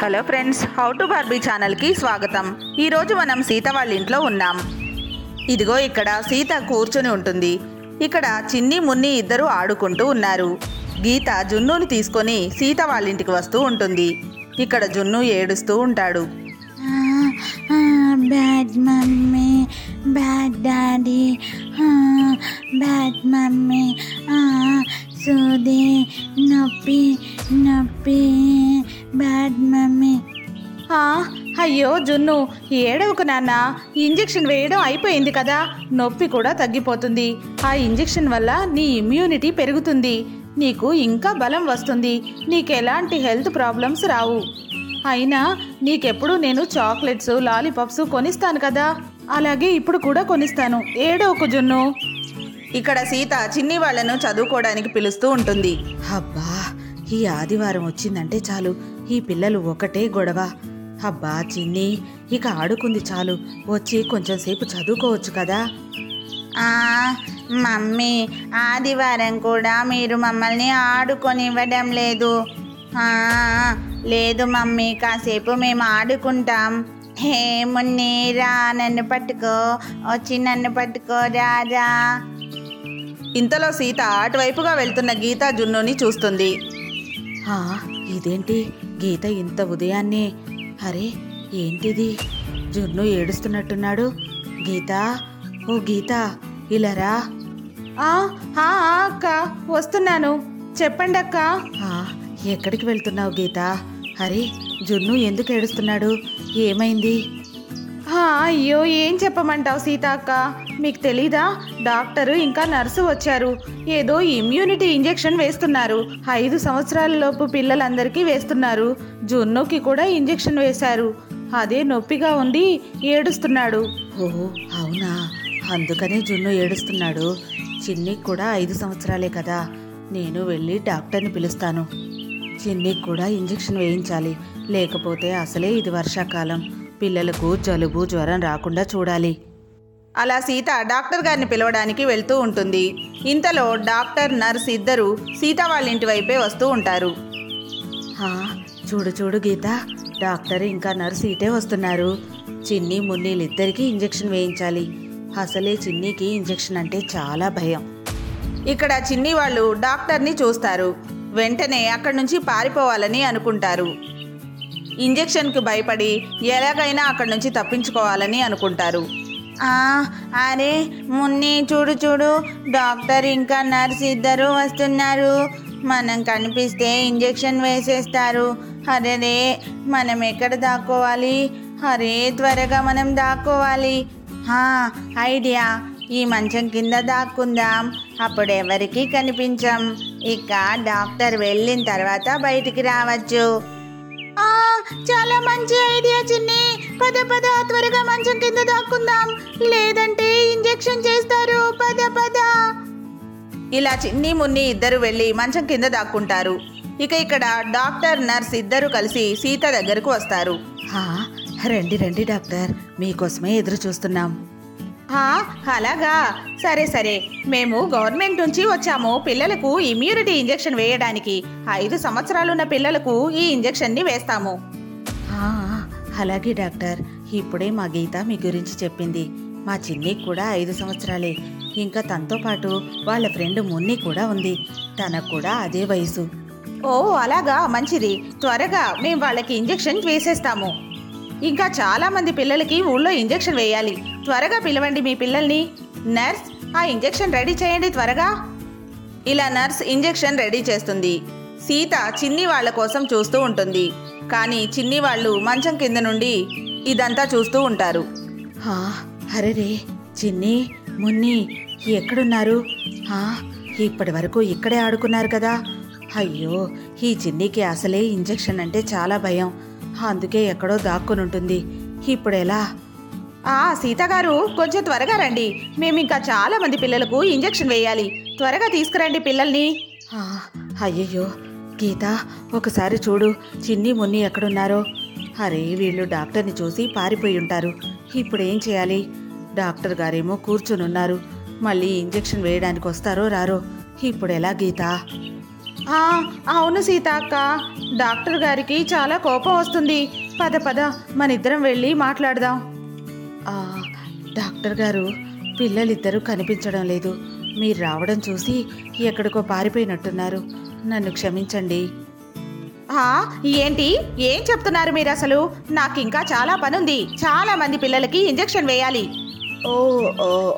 Hello friends how to Barbie ఛానల్కి స్వాగతం. ఈరోజు మనం సీత వాళ్ళ ఇంట్లో ఉన్నాం. ఇదిగో ఇక్కడ సీత కూర్చొని ఉంటుంది. ఇక్కడ చిన్ని మున్ని ఇద్దరు ఆడుకుంటూ ఉన్నారు. గీత జున్నుని తీసుకొని సీత వాళ్ళ ఇంటికి వస్తూ ఉంటుంది. ఇక్కడ జున్ను ఏడుస్తూ ఉంటాడు. Bad mummy bad daddy bad mummy సూది నొప్పి నొప్పి బ్యాడ్ మమ్మీ అయ్యో జున్ను ఏడవకు నాన్న. ఇంజెక్షన్ వేయడం అయిపోయింది కదా. నొప్పి కూడా తగ్గిపోతుంది. ఆ ఇంజెక్షన్ వల్ల నీ ఇమ్యూనిటీ పెరుగుతుంది. నీకు ఇంకా బలం వస్తుంది. నీకు ఎలాంటి హెల్త్ ప్రాబ్లమ్స్ రావు. అయినా నీకెప్పుడు నేను చాక్లెట్స్ లాలీపాప్స్ కొనిస్తాను కదా. అలాగే ఇప్పుడు కూడా కొనిస్తాను. ఏడవకు జున్ను. ఇక్కడ సీత చిన్ని వాళ్ళను చదువుకోవడానికి పిలుస్తూ ఉంటుంది. అబ్బా ఈ ఆదివారం వచ్చిందంటే చాలు. ఈ పిల్లలు ఒకటే గొడవ. అబ్బా చిన్ని ఇక ఆడుకుంది చాలు. వచ్చి కొంచెం సేపు చదువుకోవచ్చు కదా? ఆ, మమ్మీ ఆదివారం కూడా మీరు మమ్మల్ని ఆడుకొనివ్వడం లేదు. ఆ, లేదు మమ్మీ కాసేపు మేము ఆడుకుంటాం. హే మున్ని రా నన్ను పట్టుకో. వచ్చి నన్ను పట్టుకో రారా ఇంతలో సీత అటువైపుగా వెళ్తున్న గీత జున్నుని చూస్తుంది. ఇదేంటి? గీత ఇంత ఉదయాన్నే అరే ఏంటిది? జున్ను ఏడుస్తున్నట్టున్నాడు. గీత? ఓ గీత ఇలా రా. ఆ, ఆ, ఆ, అక్క వస్తున్నాను. చెప్పండి అక్క. ఎక్కడికి వెళ్తున్నావు గీత? అరే జున్ను ఎందుకు ఏడుస్తున్నాడు? ఏమైంది? అయ్యో ఏం చెప్పమంటావు సీతాక్క? మీకు తెలీదా? డాక్టరు ఇంకా నర్సు వచ్చారు. ఏదో ఇమ్యూనిటీ ఇంజెక్షన్ వేస్తున్నారు. ఐదు సంవత్సరాల లోపు పిల్లలందరికీ వేస్తున్నారు. జున్నుకి కూడా ఇంజెక్షన్ వేశారు. అదే నొప్పిగా ఉండి ఏడుస్తున్నాడు. ఓ అవునా? అందుకనే జున్ను ఏడుస్తున్నాడు. చిన్నికి కూడా ఐదు సంవత్సరాలే కదా. నేను వెళ్ళి డాక్టర్ని పిలుస్తాను. చిన్నికి కూడా ఇంజెక్షన్ వేయించాలి. లేకపోతే అసలే ఇది వర్షాకాలం. పిల్లలకు జలుబు జ్వరం రాకుండా చూడాలి. అలా సీత డాక్టర్ గారిని పిలవడానికి వెళ్తూ ఉంటుంది. ఇంతలో డాక్టర్ నర్స్ ఇద్దరు సీత వాళ్ళ ఇంటి వైపే వస్తూ ఉంటారు. చూడు చూడు గీత డాక్టర్ ఇంకా నర్స్ ఇటే వస్తున్నారు. చిన్ని మున్నీళ్ళిద్దరికీ ఇంజెక్షన్ వేయించాలి. అసలే చిన్నికి ఇంజెక్షన్ అంటే చాలా భయం. ఇక్కడ చిన్ని వాళ్ళు డాక్టర్ని చూస్తారు. వెంటనే అక్కడి నుంచి పారిపోవాలని అనుకుంటారు. ఇంజెక్షన్కి భయపడి ఎలాగైనా అక్కడి నుంచి తప్పించుకోవాలని అనుకుంటారు. అరే మున్ని చూడు చూడు డాక్టర్ ఇంకా నర్స్ ఇద్దరు వస్తున్నారు. మనం కనిపిస్తే ఇంజెక్షన్ వేసేస్తారు. అరే మనం ఎక్కడ దాక్కోవాలి? అరే త్వరగా మనం దాక్కోవాలి. ఐడియా. ఈ మంచం కింద దాక్కుందాం. అప్పుడు ఎవరికీ కనిపించం. ఇక డాక్టర్ వెళ్ళిన తర్వాత బయటికి రావచ్చు. చాలా మంచి ఐడియా చిన్ని. పద పద త్వరగా మంచం కింద దాక్కుందాం. లేదంటే ఇంజెక్షన్ చేస్తారు. పద పద. ఇలా చిన్ని మున్ని ఇద్దరు వెళ్ళి మంచం కింద దాక్కుంటారు. ఇక ఇక్కడ డాక్టర్ నర్స్ ఇద్దరు కలిసి సీత దగ్గరకు వస్తారు. "హా, రండి రండి డాక్టర్. మీకోసమే ఎదురు చూస్తున్నాం. అలాగా. సరే సరే. మేము గవర్నమెంట్ నుంచి వచ్చాము. పిల్లలకు ఇమ్యూనిటీ ఇంజెక్షన్ వేయడానికి. ఐదు సంవత్సరాలున్న పిల్లలకు ఈ ఇంజెక్షన్ని వేస్తాము. అలాగే డాక్టర్. ఇప్పుడే మా గీత మీ గురించి చెప్పింది. మా చిన్ని కూడా ఐదు సంవత్సరాలే. ఇంకా తనతో పాటు వాళ్ళ ఫ్రెండ్ మున్ని కూడా ఉంది. తనకు కూడా అదే వయసు. ఓ అలాగా. మంచిది. త్వరగా మేము వాళ్ళకి ఇంజెక్షన్ వేసేస్తాము. ఇంకా చాలా మంది పిల్లలకి ఊళ్ళో ఇంజెక్షన్ వేయాలి. త్వరగా పిలవండి మీ పిల్లల్ని. నర్స్ ఆ ఇంజెక్షన్ రెడీ చేయండి త్వరగా. ఇలా నర్స్ ఇంజెక్షన్ రెడీ చేస్తుంది. సీత చిన్ని వాళ్ళ కోసం చూస్తూ ఉంటుంది. కానీ చిన్ని వాళ్ళు మంచం కింద నుండి ఇదంతా చూస్తూ ఉంటారు. అరే చిన్ని మున్ని ఎక్కడున్నారు? ఇప్పటి వరకు ఇక్కడే ఆడుకున్నారు కదా. అయ్యో ఈ చిన్నికి అసలే ఇంజెక్షన్ అంటే చాలా భయం. అందుకే ఎక్కడో దాక్కుని ఉంటుంది ఇప్పుడు ఎలా ఆ సీతగారు కొంచెం త్వరగా రండి. మేము ఇంకా చాలా మంది పిల్లలకు ఇంజెక్షన్ వేయాలి. త్వరగా తీసుకురండి పిల్లల్ని. అయ్యయ్యో గీత ఒకసారి చూడు చిన్ని మున్ని ఎక్కడున్నారో. అరే వీళ్ళు డాక్టర్ని చూసి పారిపోయి ఉంటారు ఇప్పుడు ఏం చేయాలి? డాక్టర్ గారేమో కూర్చునున్నారు. మళ్ళీ ఇంజెక్షన్ వేయడానికి వస్తారో రారో. ఇప్పుడు ఎలా గీత? అవును సీతక్క. డాక్టర్ గారికి చాలా కోపం వస్తుంది. పద పద మన ఇద్దరం వెళ్ళి మాట్లాడదాం. డాక్టర్ గారు పిల్లలిద్దరూ కనిపించడం లేదు. మీరు రావడం చూసి ఎక్కడికో పారిపోయినట్టున్నారు. నన్ను క్షమించండి. ఏంటి? ఏం చెప్తున్నారు మీరు అసలు నాకు ఇంకా చాలా పనుంది. చాలా మంది పిల్లలకి ఇంజెక్షన్ వేయాలి. ఓ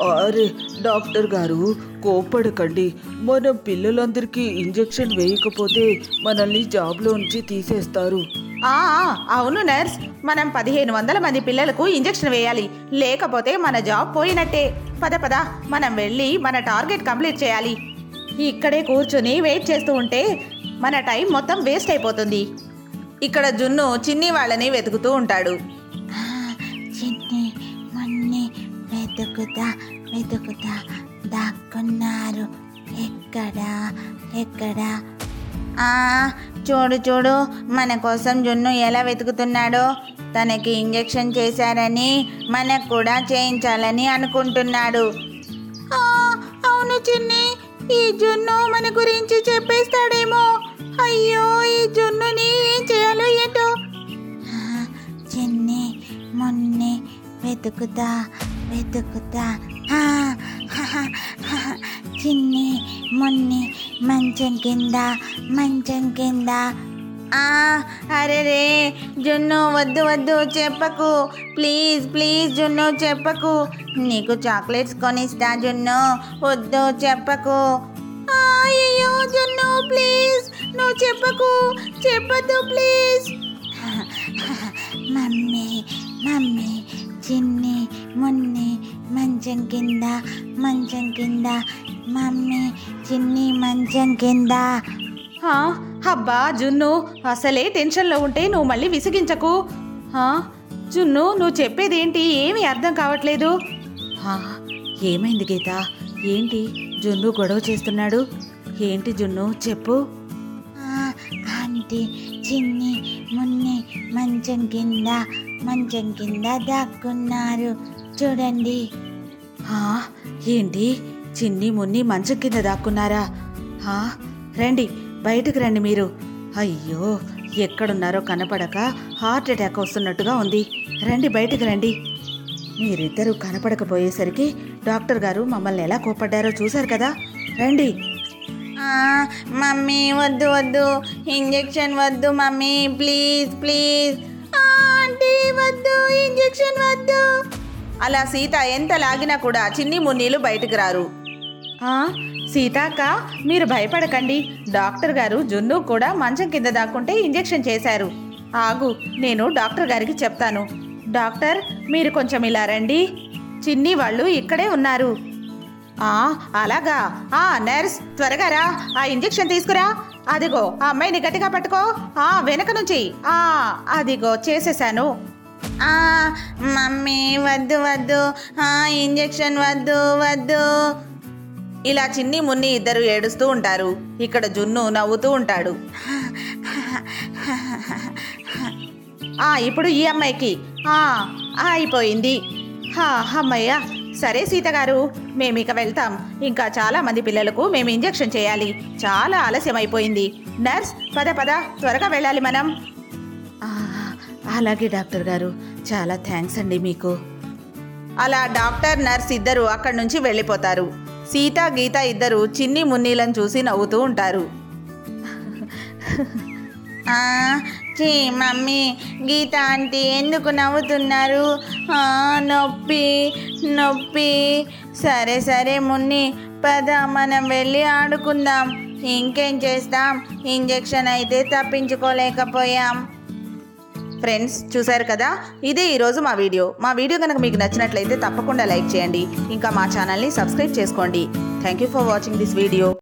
అరే డాక్టర్ గారు కోప్పడకండి. మనం పిల్లలందరికీ ఇంజెక్షన్ వేయకపోతే మనల్ని జాబ్లో నుంచి తీసేస్తారు ఆ అవును నర్స్. మనం పదిహేను వందల మంది పిల్లలకు ఇంజెక్షన్ వేయాలి. లేకపోతే మన జాబ్ పోయినట్టే. పద పద మనం వెళ్ళి మన టార్గెట్ కంప్లీట్ చేయాలి. ఇక్కడే కూర్చొని వెయిట్ చేస్తూ ఉంటే మన టైం మొత్తం వేస్ట్ అయిపోతుంది. ఇక్కడ జున్ను చిన్ని వాళ్ళని వెతుకుతూ ఉంటాడు. వెతుకుతా వెతుకుతా దాక్కున్నారు ఎక్కడా ఎక్కడా ఆ, చూడు చూడు మన కోసం జున్ను ఎలా వెతుకుతున్నాడో. తనకి ఇంజెక్షన్ చేశారని మనకు కూడా చేయించాలని అనుకుంటున్నాడు. అవును చిన్ని ఈ జున్ను మన గురించి చెప్పేస్తాడేమో. అయ్యో ఈ జున్నుని ఏం చేయాలో ఏంటో. చిన్ని మొన్నే వెతుకుతా వెతుకుతా చిన్ని మొన్ని మంచం కింద మంచం కింద ఆ, అరే రే జున్ను వద్దు వద్దు చెప్పకు ప్లీజ్ ప్లీజ్ జున్ను చెప్పకు నీకు చాక్లెట్స్ కొనిస్తా జున్ను వద్దు చెప్పకు అయ్యో జున్ను ప్లీజ్ నువ్వు చెప్పకు చెప్పద్దు ప్లీజ్ మమ్మీ మమ్మీ చిన్ని మున్ని మంచం కింద మంచం కింద మమ్మీ చిన్ని మంచం కింద అబ్బా జున్ను అసలే టెన్షన్లో ఉంటే నువ్వు మళ్ళీ విసిగించకు. జున్ను నువ్వు చెప్పేదేంటి? ఏమీ అర్థం కావట్లేదు. ఏమైంది గీత? ఏంటి జున్ను గొడవ చేస్తున్నాడు? ఏంటి జున్ను చెప్పు. ఆంటీ చిన్ని మున్ని మంచం కింద మంచం కింద దాక్కున్నారు. చూడండి. ఏంటి? చిన్ని మున్ని మంచం కింద దాక్కున్నారా రండి బయటకు రండి మీరు. అయ్యో ఎక్కడున్నారో కనపడక హార్ట్ అటాక్ వస్తున్నట్టుగా ఉంది. రండి బయటకు రండి. మీరిద్దరూ కనపడకపోయేసరికి డాక్టర్ గారు మమ్మల్ని ఎలా కోపడ్డారో చూశారు కదా? రండి. మమ్మీ వద్దు వద్దు. ఇంజెక్షన్ వద్దు మమ్మీ. Please please. వద్దు ఇంజెక్షన్ వద్దు. అలా సీత ఎంత లాగినా కూడా చిన్ని మున్నీలు బయటకు రారు. సీతాక మీరు భయపడకండి. డాక్టర్ గారు జున్ను కూడా మంచం కింద దాక్కుంటే ఇంజెక్షన్ చేశారు. ఆగు నేను డాక్టర్ గారికి చెప్తాను. డాక్టర్ మీరు కొంచెం ఇలా రండి. చిన్ని వాళ్ళు ఇక్కడే ఉన్నారు. అలాగా. ఆ నర్స్ త్వరగా రా. ఆ ఇంజెక్షన్ తీసుకురా. అదిగో ఆ అమ్మాయిని గట్టిగా పట్టుకో. ఆ వెనక నుంచి. ఆ అదిగో చేసేసాను. మమ్మీ వద్దు వద్దు. ఆ, ఇంజెక్షన్ వద్దు వద్దు. ఇలా చిన్ని మున్ని ఇద్దరు ఏడుస్తూ ఉంటారు. ఇక్కడ జున్ను నవ్వుతూ ఉంటాడు. ఆ ఇప్పుడు ఈ అమ్మాయికి. ఆ ఆ, అయిపోయింది. హా అమ్మయ్య. సరే సీత గారు. మేము ఇక వెళ్తాం. ఇంకా చాలా మంది పిల్లలకు మేము ఇంజెక్షన్ చేయాలి. చాలా ఆలస్యం అయిపోయింది నర్స్ పద పద. త్వరగా వెళ్ళాలి మనం. అలాగే డాక్టర్ గారు చాలా థ్యాంక్స్ అండి మీకు. అలా డాక్టర్ నర్స్ ఇద్దరు అక్కడి నుంచి వెళ్ళిపోతారు. సీత గీత ఇద్దరు చిన్ని మున్నీలను చూసి నవ్వుతూ ఉంటారు. చీ మమ్మీ గీత ఆంటీ ఎందుకు నవ్వుతున్నారు? నొప్పి నొప్పి. సరే సరే మున్ని పద మనం వెళ్ళి ఆడుకుందాం. ఇంకేం చేస్తాం? ఇంజెక్షన్ అయితే తప్పించుకోలేకపోయాం. ఫ్రెండ్స్ చూశారు కదా? ఇదే ఈరోజు మా వీడియో. మా వీడియో కనుక మీకు నచ్చినట్లయితే తప్పకుండా లైక్ చేయండి. ఇంకా మా ఛానల్ని సబ్స్క్రైబ్ చేసుకోండి. Thank you for watching this video